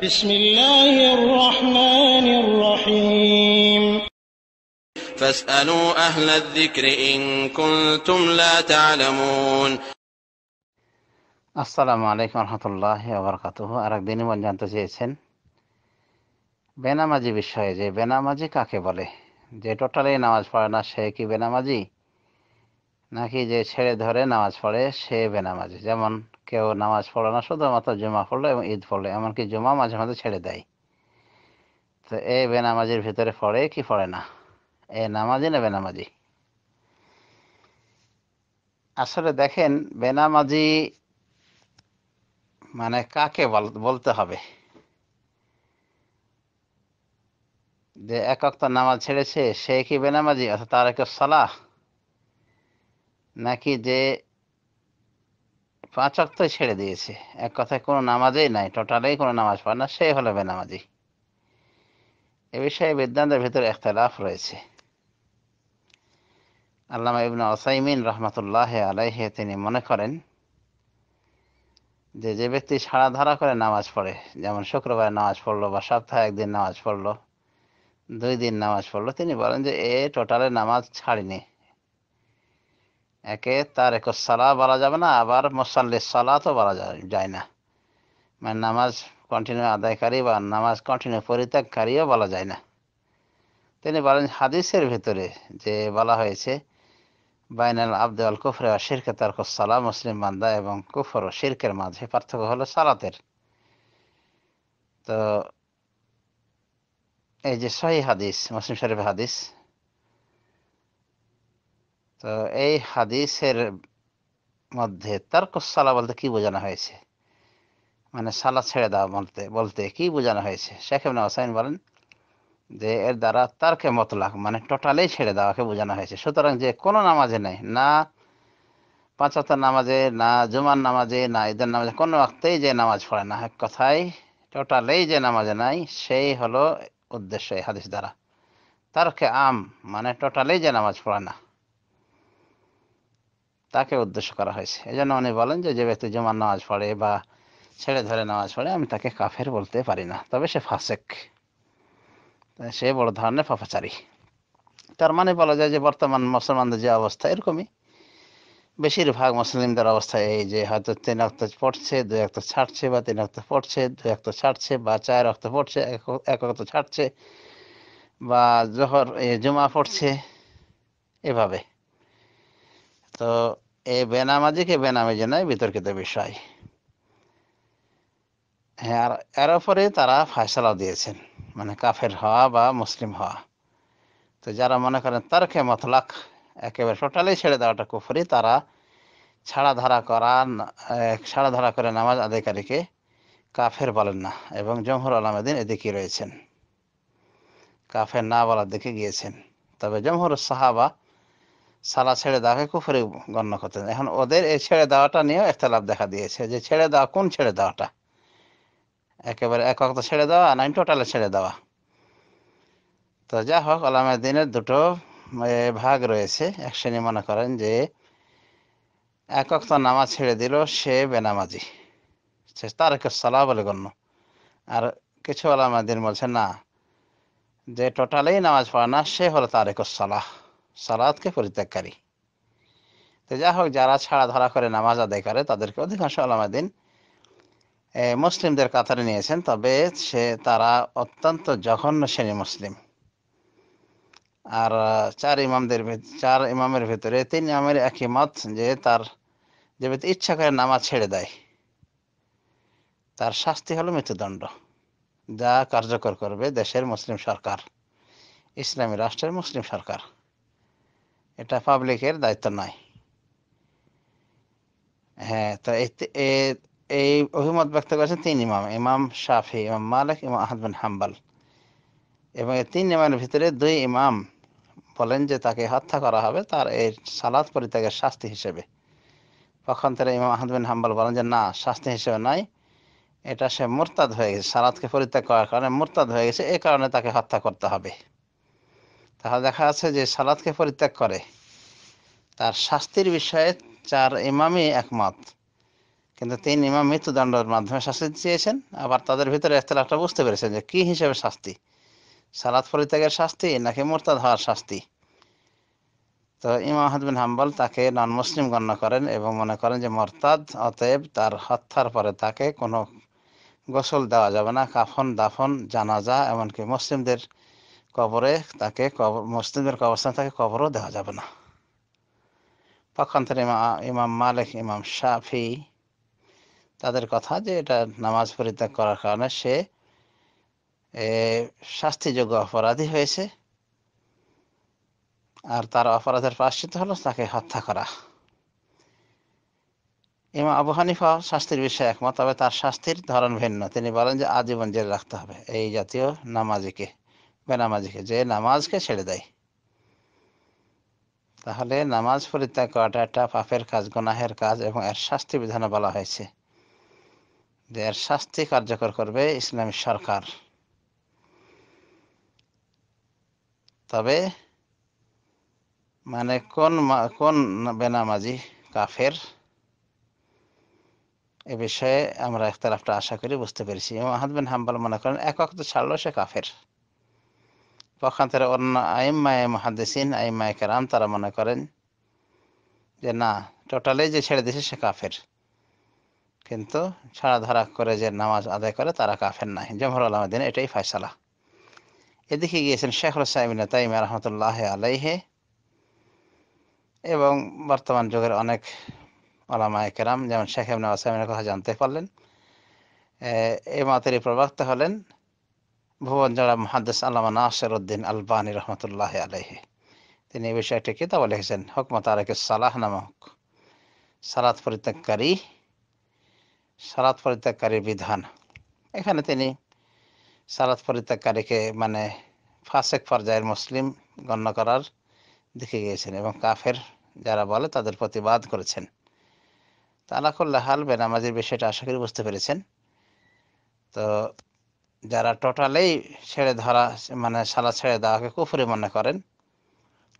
بسم الله الرحمن الرحيم فاسألوا أهل الذكر إن كنتم لا تعلمون আসসালামু আলাইকুম রহমতুল্লাহ আবরকাতুহ আর একদিনই মন জানতে চেয়েছেন বেনামাজি বিষয়ে যে বেনামাজি কাকে বলে যে টোটালি নামাজ পড়ে না সে কি বেনামাজি নাকি যে ছেড়ে ধরে নামাজ পড়ে সে বেনামাজি? যেমন কেউ নামাজ পড়ে না, শুধুমাত্র জুমা পড়ল এবং ঈদ পড়ল, এমনকি জুমা মাঝে মাঝে ছেড়ে দেয়। তো এ বেনামাজির ভিতরে পড়ে কি পড়ে না? এ নামাজি না বেনামাজি? আসলে দেখেন, বেনামাজি মানে কাকে বল- বলতে হবে? যে এক নামাজ ছেড়েছে, সে কি বেনামাজি অর্থাৎ তার একটা সালাহ? নাকি যে পাঁচ অক্ত ছেড়ে দিয়েছে? এক কথায় কোনো নামাজেই নাই, টোটালেই কোনো নামাজ পড়ে না, সে হলো বেনামাজি। এ বিষয়ে বিদ্যান্তের ভিতরে একতলাফ রয়েছে। আল্লামা ইবনে ওসাইমিন রহমতুল্লাহ আলাইহে তিনি মনে করেন যে যে ব্যক্তি সারা ধারা করে নামাজ পড়ে, যেমন শুক্রবার নামাজ পড়ল বা সপ্তাহে একদিন নামাজ পড়ল, দুই দিন নামাজ পড়ল, তিনি বলেন যে, এ টোটালে নামাজ ছাড়িনি। একে তার এক সালা বলা যাবে না, আবার মুসাল্লি সালাতও বলা যায়- না। মানে নামাজ কন্টিনিউ আদায়কারী বা নামাজ কন্টিনিউ পরিত্যাগকারীও বলা যায় না। তিনি বলেন, হাদিসের ভিতরে যে বলা হয়েছে, বাইনাল আব্দুল কুফরে ও শিরকে তার সালা মুসলিম বান্দা এবং কুফর ও শিরকের মাঝে পার্থক্য হলো সালাতের। তো এই যে সহি হাদিস, মুসলিম শরীফ হাদিস তো এই হাদিসের মধ্যে তার্ক সালা বলতে কি বোঝানো হয়েছে? মানে সালা ছেড়ে দেওয়া বলতে বলতে কি বোঝানো হয়েছে? শেখ ইবনে হোসাইন বলেন যে এর দ্বারা তারকে মতলাক মানে টোটালেই ছেড়ে দেওয়াকে বোঝানো হয়েছে। সুতরাং যে কোনো নামাজে নেই, না পাঁচ ওয়াক্ত নামাজে, না জুমার নামাজে, না ঈদের নামাজে, কোনো ওয়াক্তেই যে নামাজ পড়ে না। এক কথায় টোটালেই যে নামাজে নাই, সেই হলো উদ্দেশ্য এই হাদিস দ্বারা। তারকে আম মানে টোটালেই যে নামাজ পড়ে না। তাকে উদ্দেশ্য করা হয়েছে। এই জন্য উনি বলেন যে যে ব্যক্তি জুমার নামাজ পড়ে বা ছেড়ে ধরে নামাজ পড়ে, আমি তাকে কাফের বলতে পারি না। তবে সে ফাসেক। সে বড় ধরনের পাপাচারী। তার মানে বলা যায় যে, বর্তমান মুসলমানদের যে অবস্থা এরকমই। বেশিরভাগ মুসলিমদের অবস্থা এই যে, হয়তো তিন অক্ত পড়ছে, দুই অক্ত ছাড়ছে বা তিন অক্ত পড়ছে, দুই অক্ত ছাড়ছে বা চার রক্ত পড়ছে, এক- অক্ত ছাড়ছে বা জহর জুমা পড়ছে, এভাবে। তো এই বেনামাজিকে বেনামাজি নয়, বিতর্কিত বিষয়। হ্যাঁ আর এর উপরে তারা ফয়সালা দিয়েছেন মানে কাফের হওয়া বা মুসলিম হওয়া। তো যারা মনে করেন তারকে মতলাক একেবারে টোটালি ছেড়ে দেওয়াটা কুফরি, তারা ছাড়া ধারা করা ছাড়া ধারা করে নামাজ আদায়কারীকে কাফের বলেন না, এবং জমহুর আলমেদিন এদিকে রয়েছেন। কাফের না বলার দিকে গিয়েছেন। তবে জমহুর সাহাবা সালা ছেড়ে দেওয়াকে কুফরি গণ্য করতেন। এখন ওদের এই ছেড়ে দেওয়াটা নিয়েও একতলাপ দেখা দিয়েছে যে ছেড়ে দেওয়া কোন ছেড়ে দেওয়াটা? একেবারে এক অক্ত ছেড়ে দেওয়া না টোটালে ছেড়ে দেওয়া। তো যা হোক আলামের দিনের দুটো ভাগ রয়েছে। এক শ্রেণি মনে করেন যে এক অক্ত নামাজ ছেড়ে দিল সে বেনামাজি। সে তার একে সালা বলে গণ্য। আর কিছু আলামের দিন বলছে না, যে টোটালেই নামাজ পড়ে না, সে হলো তার এক সালাহ। সালাদকে পরিত্যাগকারী? তো যা হোক যারা ছাড়া ধরা করে নামাজ আদায় করে তাদেরকে অধিকাংশ আলামের দিন এ, মুসলিমদের কাতারে নিয়েছেন। তবে সে তারা অত্যন্ত জঘন্য শ্রেণি মুসলিম। আর চার ইমামদের চার ইমামের ভিতরে তিন ইমামের একই মত যে তার যে ব্যক্তি ইচ্ছা করে নামাজ ছেড়ে দেয় তার শাস্তি হলো মৃত্যুদণ্ড যা কার্যকর করবে দেশের মুসলিম সরকার ইসলামী রাষ্ট্রের মুসলিম সরকার। এটা পাবলিকের দায়িত্ব নয়। হ্যাঁ তো এই অভিমত ব্যক্ত করেছেন তিন ইমাম ইমাম শাফি, ইমাম মালিক, ইমাম আহমদ বিন হাম্বাল। এবং এই তিন ইমামের ভিতরে দুই ইমাম বলেন যে তাকে হত্যা করা হবে তার এই সালাদ পরিত্যাগের শাস্তি হিসেবে। পক্ষান্তরে ইমাম আহমদ বিন হাম্বাল বলেন যে, না, শাস্তি হিসেবে নয় এটা সে মোরতাদ হয়ে গেছে সালাদকে পরিত্যাগ করার কারণে মোরতাদ হয়ে গেছে, এ কারণে তাকে হত্যা করতে হবে। তাহলে দেখা যাচ্ছে যে সালাদকে পরিত্যাগ করে। তার শাস্তির বিষয়ে চার ইমামই একমত। কিন্তু তিন ইমাম মৃত্যুদণ্ডের মাধ্যমে শাস্তি চেয়েছেন। আবার তাদের ভিতরে একটা বুঝতে পেরেছেন যে কি হিসেবে শাস্তি? সালাদ পরিত্যাগের শাস্তি নাকি মোরতাদ হওয়ার শাস্তি? তো ইমাম আহমদ বিন হাম্বল তাকে নন মুসলিম গণ্য করেন এবং মনে করেন যে মরতাদ অতএব তার হত্যার পরে তাকে কোনো গোসল দেওয়া যাবে না। কাফন, দাফন, জানাজা, এমনকি মুসলিমদের কবরে তাকে কবর মুসলিমদের কবরস্থানে তাকে কবরও দেওয়া যাবে না। পক্ষান্তরে ইমাম মালিক, ইমাম শাফি তাদের কথা যে এটা নামাজ পরিত্যাগ করার কারণে সে শাস্তিযোগ্য অপরাধী হয়েছে। আর তার অপরাধের প্রাশ্চিত হলো তাকে হত্যা করা। ইমা আবু হানিফা শাস্তির বিষয়ে একমত, তবে তার শাস্তির ধরন ভিন্ন। তিনি বলেন যে আজীবন জেলে রাখতে হবে এই জাতীয় নামাজিকে। বেনামাজিকে যে নামাজকে ছেড়ে দেয়। তাহলে নামাজ পরিত্যাগ করাটা একটা পাপের কাজ, গোনাহের কাজ এবং এর শাস্তি বিধানে বলা হয়েছে। যে এর শাস্তি কার্যকর করবে ইসলামী সরকার। তবে মানে কোন কোন বেনামাজি কাফের? এ বিষয়ে আমরা একতলাফটা আশা করি বুঝতে পেরেছি। এবং আহাদ বিন হাম্বাল মনে করেন একক তো ছাড়লো সে কাফের। পক্ষান্তরে অন্য আইম্মায় মহাদেসিন আইম্মায় কেরাম তারা মনে করেন যে না টোটালি যে ছেড়ে দিয়েছে সে কাফের কিন্তু ছাড়া ধরা করে যে নামাজ আদায় করে তারা কাফের নাই জমহর আলমদিন এটাই ফয়সালা এদিকে গিয়েছেন শেখুল সাইমিন তাইম রহমতুল্লাহ আলাইহে এবং বর্তমান যুগের অনেক আলামায় কেরাম যেমন শেখ এমন ওসাইমিনের কথা জানতে পারলেন এই মাতেরই প্রবক্তা হলেন ভুবন জড়া মহাদ্দেস আল্লামা নাসের উদ্দিন আলবানী রহমতুল্লাহ আলহে তিনি এই বিষয়ে একটি কিতাব লিখেছেন হকমত আরেকে সালাহ নামক। সালাত পরিত্যাগকারী, সালাত পরিত্যাগকারীর বিধান। এখানে তিনি সালাত পরিত্যাগকারীকে মানে ফাসেক পর্যায়ের মুসলিম গণ্য করার দিকে গিয়েছেন এবং কাফের যারা বলে তাদের প্রতিবাদ করেছেন। তালাকুল্লাহ হাল বেনামাজির বিষয়টা আশা করি বুঝতে পেরেছেন। তো যারা টোটালেই ছেড়ে ধরা মানে সালা ছেড়ে দেওয়াকে কুফুরি মনে করেন,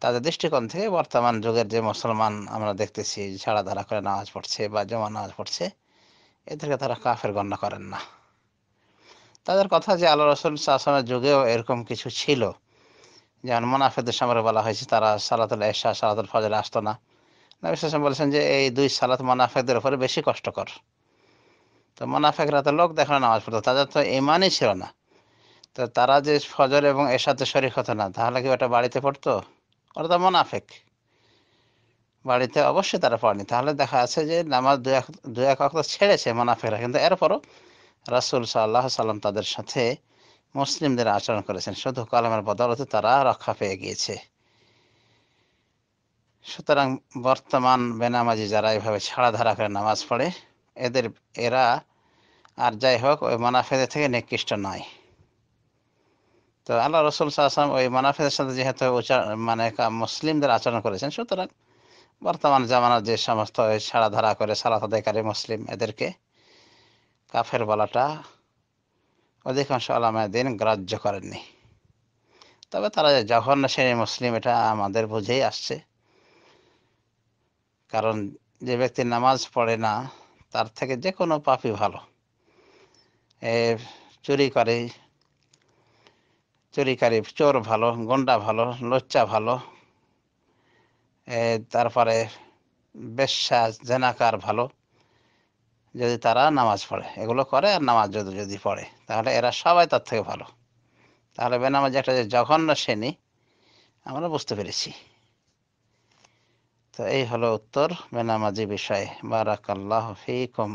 তাদের দৃষ্টিকোণ থেকে বর্তমান যুগের যে মুসলমান আমরা দেখতেছি, ছাড়া ধরা করে নামাজ পড়ছে বা জমা নামাজ পড়ছে, এদেরকে তারা কাফের গণ্য করেন না। তাদের কথা যে আল্লাহ রসুল আসলামের যুগেও এরকম কিছু ছিল, যেমন মোনাফেদের সামনে বলা হয়েছে, তারা সালাতুল এশা, সালাতুল ফজর আসতো না। নবী বলেছেন যে, এই দুই সালাত মোনাফেকদের উপরে বেশি কষ্টকর। তো মোনাফেকরা তো লোক দেখানো নামাজ পড়তো, তাদের তো ইমানই ছিল না। তো তারা যে ফজর এবং এসাতে শরিক হতো না, তাহলে কি ওটা বাড়িতে পড়তো? ওরা তো মোনাফেক। বাড়িতে অবশ্যই তারা পড়েনি। তাহলে দেখা আছে যে নামাজ দু এক দু এক অক্ত ছেড়েছে মোনাফেকরা, কিন্তু এরপরও রাসুল সাল্লাহ সাল্লাম তাদের সাথে মুসলিমদের আচরণ করেছেন। শুধু কলমের বদলতে তারা রক্ষা পেয়ে গিয়েছে। সুতরাং বর্তমান বেনামাজি যারা এইভাবে ছাড়া ধারা করে নামাজ পড়ে এদের, এরা আর যাই হোক, ওই মানাফেদের থেকে নিকৃষ্ট নয়। তো আল্লাহ রসুল সাল্লাম ওই মানাফেদের সাথে যেহেতু মানে মুসলিমদের আচরণ করেছেন, সুতরাং বর্তমান জামানার যে সমস্ত ধারা করে সালাত আদায়কারী মুসলিম এদেরকে কাফের বলাটা অধিকাংশ আলামায় দিন গ্রাহ্য করেননি। তবে তারা যে জঘন্য শ্রেণি মুসলিম, এটা আমাদের বুঝেই আসছে। কারণ যে ব্যক্তি নামাজ পড়ে না তার থেকে যে কোনো পাপই ভালো। এ চুরি করে চুরিকারী চোর ভালো, গন্ডা ভালো, লোচ্চা ভালো তারপরে বেশ্যা, জেনাকার ভালো, যদি তারা নামাজ পড়ে। এগুলো করে আর নামাজ যদি যদি পড়ে, তাহলে এরা সবাই তার থেকে ভালো। তাহলে বেনামাজি একটা যে জঘন্য শ্রেণি, আমরা বুঝতে পেরেছি। তো এই হলো উত্তর। বেনামাজি বিষয়ে। বারাকাল্লাহ ফিকুম।